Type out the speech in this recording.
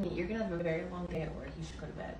You're gonna have a very long day at work. You should go to bed.